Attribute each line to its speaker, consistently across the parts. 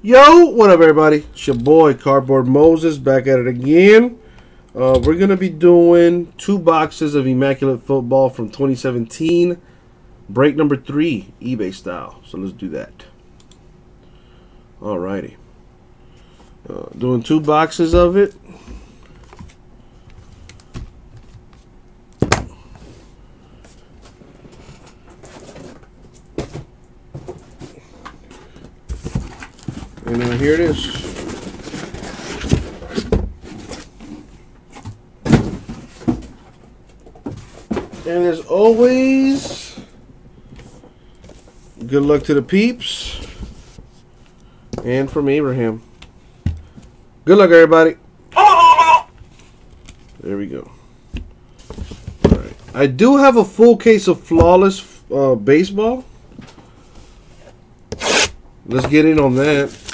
Speaker 1: Yo, what up, everybody? It's your boy Cardboard Moses back at it again. Uh, we're gonna be doing two boxes of Immaculate Football from 2017, break number three, eBay style. So let's do that. Alrighty, uh, doing two boxes of it. And uh, here it is. And as always, good luck to the peeps. And from Abraham. Good luck, everybody. There we go. Alright. I do have a full case of flawless uh, baseball. Let's get in on that.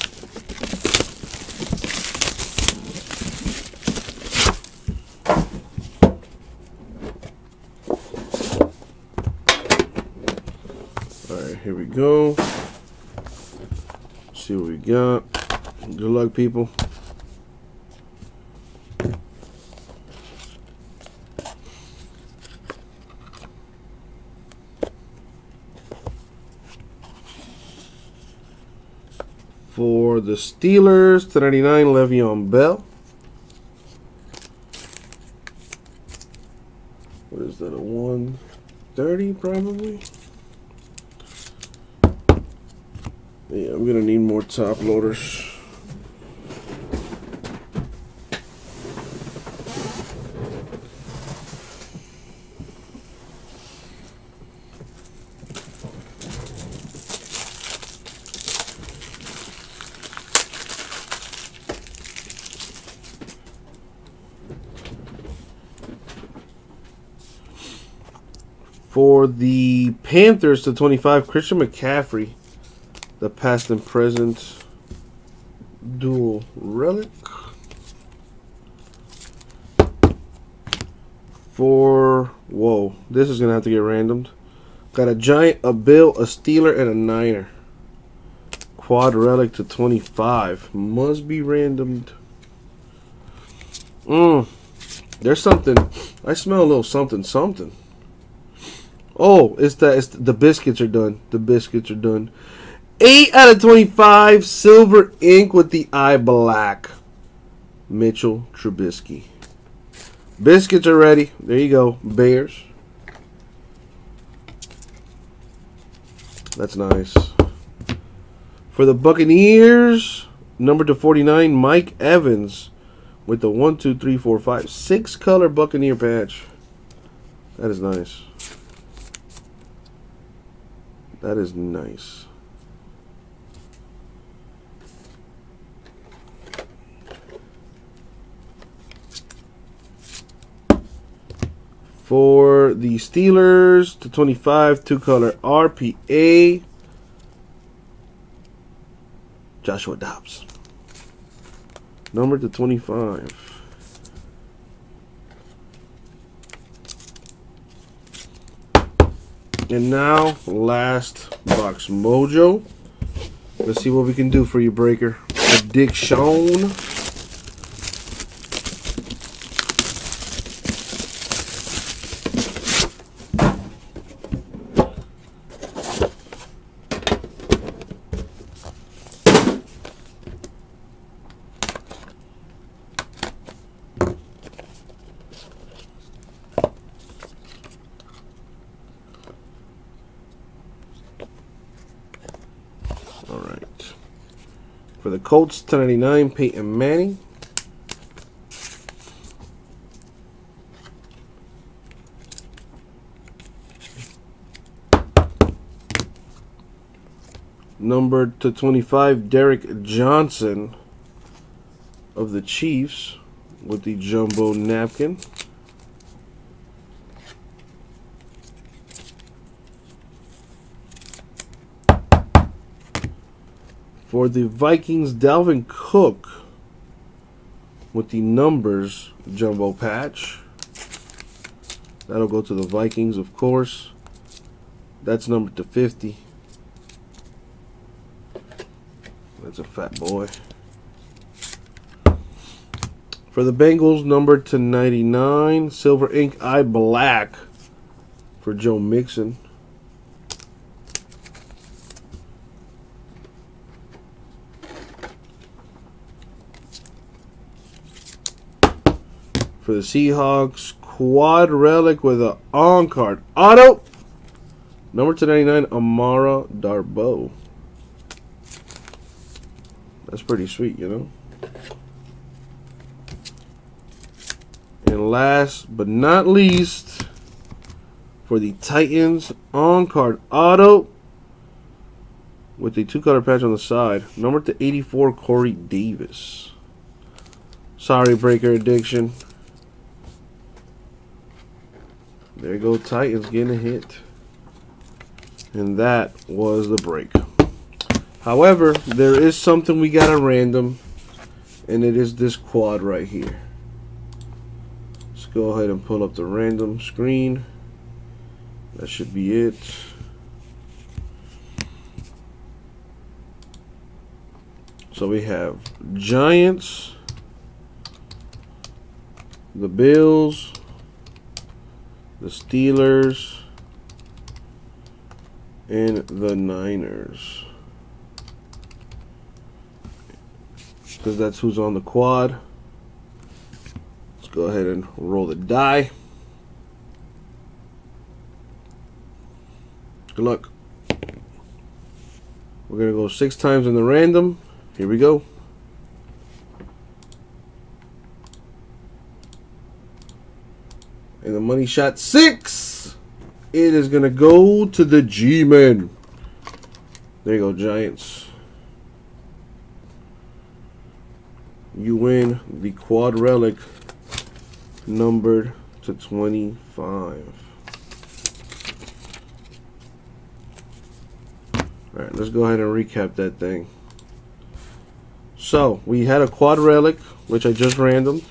Speaker 1: Here we go. see what we got. Good luck, people. For the Steelers, 39 Le'Veon Bell. What is that, a 130 probably? Yeah, I'm gonna need more top loaders. For the Panthers to 25, Christian McCaffrey the past and present dual relic. For whoa this is gonna have to get randomed. Got a giant a bill a steeler and a niner. Quad relic to 25 must be randomed. Mm, there's something. I smell a little something something. Oh it's that it's the biscuits are done. The biscuits are done 8 out of 25, silver ink with the eye black. Mitchell Trubisky. Biscuits are ready. There you go. Bears. That's nice. For the Buccaneers, number to 49, Mike Evans with the 1, 2, 3, 4, 5, 6 color Buccaneer patch. That is nice. That is nice. For the Steelers, to 25, two color RPA. Joshua Dobbs. Number to 25. And now, last box mojo. Let's see what we can do for you, Breaker. Dick Addiction. All right. For the Colts, 1099, Peyton Manning. Number to 25, Derrick Johnson of the Chiefs with the jumbo napkin. For the Vikings, Dalvin Cook with the numbers jumbo patch. That'll go to the Vikings, of course. That's number to 50. That's a fat boy. For the Bengals, number to 99, Silver Ink Eye Black for Joe Mixon. For the Seahawks, Quad Relic with an on card auto. Number 299, Amara Darboh. That's pretty sweet, you know? And last but not least, for the Titans on card auto with the two color patch on the side, number to 84, Corey Davis. Sorry, Breaker Addiction. There go, Titans getting a hit. And that was the break. However, there is something we got at random, and it is this quad right here. Let's go ahead and pull up the random screen. That should be it. So we have Giants, the Bills, the Steelers, and the Niners. Because that's who's on the quad. Let's go ahead and roll the die. Good luck. We're going to go six times in the random. Here we go. The money shot six. It is going to go to the G-Men. There you go, Giants. You win the quad relic numbered to 25. Alright, let's go ahead and recap that thing. So, we had a quad relic, which I just randomed.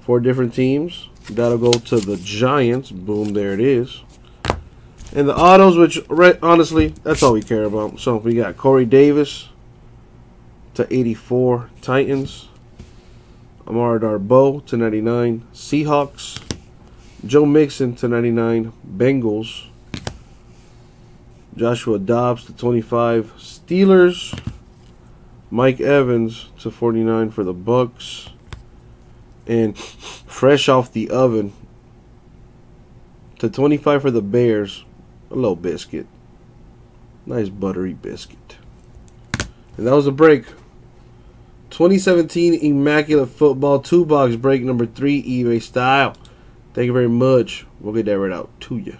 Speaker 1: Four different teams. That'll go to the Giants. Boom, there it is. And the autos, which honestly, that's all we care about. So we got Corey Davis to 84 Titans. Amara Darboh to 99 Seahawks. Joe Mixon to 99 Bengals. Joshua Dobbs to 25 Steelers. Mike Evans to 49 for the Bucks and fresh off the oven to 25 for the Bears. A little biscuit. Nice buttery biscuit. And that was a break. 2017 Immaculate Football 2 box break number 3 eBay style. Thank you very much. We'll get that right out to you.